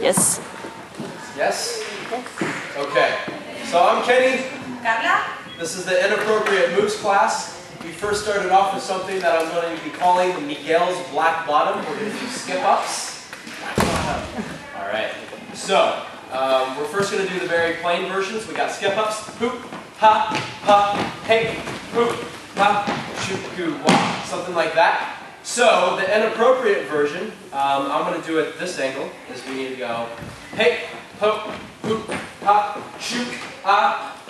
Yes. Yes? Okay. So I'm Kenny. Carla? This is the Inappropriate Moves class. We first started off with something that I'm going to be calling Miguel's Black Bottom. We're going to do skip-ups. All right. So, um, we're first going to do the very plain versions. We got skip-ups. Hoop, ha, ha, hey, hoop, ha, shoot, hoo, wah. Something like that. So, the inappropriate version, um, I'm going to do it this angle, is we need to go, hey, ho, hoop, ha, shoot, ah,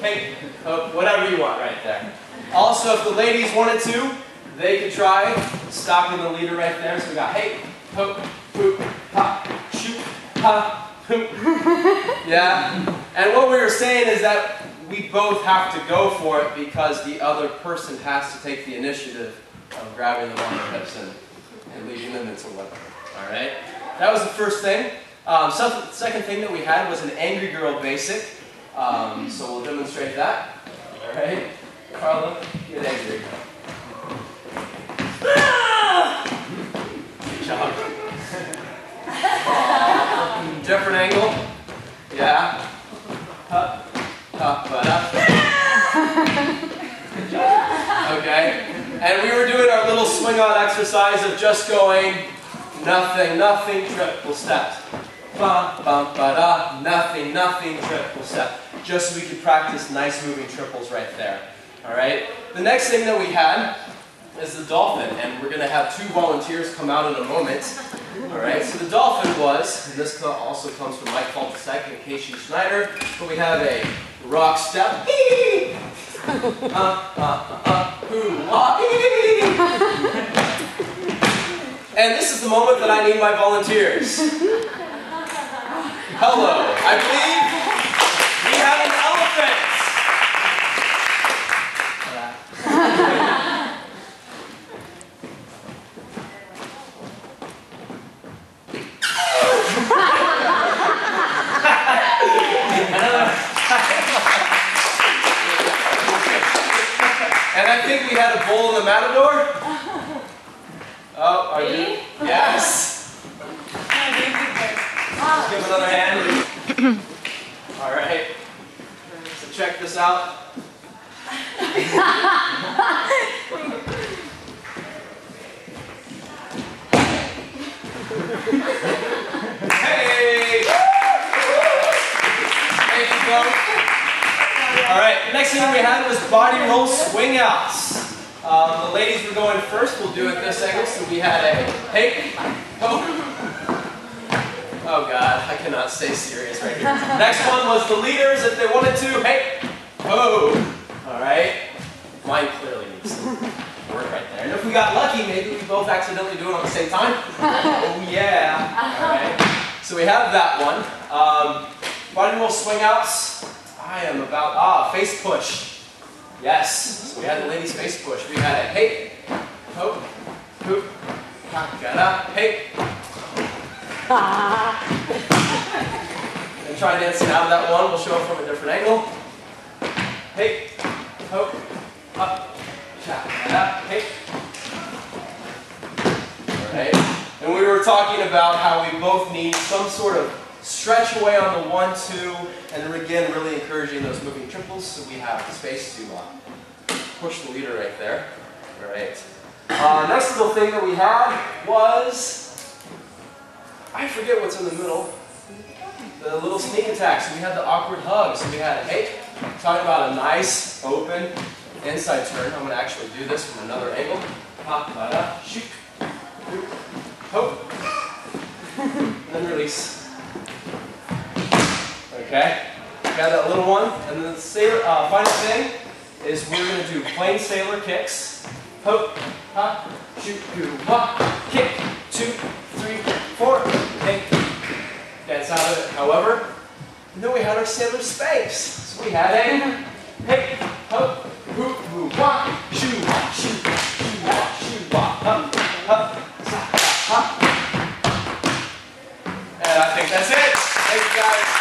Hey, uh, whatever you want right there. Also, if the ladies wanted to, they could try stopping the leader right there. So we got hey, hoop, hoop, ha, shoot, ha, hoop. Yeah. And what we were saying is that we both have to go for it because the other person has to take the initiative of grabbing the hips and, and leading them into whatever. All right. That was the first thing. Um, so, second thing that we had was an angry girl basic. Um, so we'll demonstrate that. All right, Carla, get angry. Good job. Different angle. Yeah. Up, up, but up. Good job. Okay. And we were doing our little swing on exercise of just going nothing, nothing, triple steps. Bum, bum, ba, da, nothing, nothing, triple step. Just so we could practice nice moving triples right there. All right? The next thing that we had is the dolphin, and we're going to have two volunteers come out in a moment. All right, so the dolphin was, and this also comes from Mike Faltesek and Casey Schneider, but we have a rock step. and this is the moment that I need my volunteers. Hello. I believe we have an elephant. and I think we had a bull in the matador. Oh, are you? Yes. Let's give another hand. All right. So check this out. hey! Thank you, folks. All right. Next thing we had was body roll swing outs. Um, the ladies were going first. We'll do it this angle. So we had a hey, ho, Oh God, I cannot stay serious right here. Next one was the leaders, if they wanted to. Hey, oh, All right. Mine clearly needs to work right there. And if we got lucky, maybe we both accidentally do it on the same time. Oh yeah. All right. So we have that one. Um, body roll swing outs. I am about, ah, face push. Yes. So we had the ladies face push. We had a hey, ho, hoop, got hey, and try dancing out of that one. We'll show it from a different angle. Hey, ho, up, cha, hey. Alright. And we were talking about how we both need some sort of stretch away on the one, two, and again, really encouraging those moving triples so we have space to uh, push the leader right there. Alright. Uh, next little thing that we had was I forget what's in the middle. The little sneak attacks. So we had the awkward hugs. So we had, hey, talking about a nice, open, inside turn. I'm going to actually do this from another angle. Pop, ba, da, shoot, hope, then release. Okay? Got that little one. And then the sailor, uh, final thing is we're going to do plain sailor kicks. Hop, hop, shoot, do, hop, kick, two, three, four, kick. That's out of it. However, and then we had our sailor space. So we had a hey, hop, hoop, hoo, wah, shoot, shoot, shoo, wah, shoo, wah, hop, hop, hop. And I think that's it. Thank you guys.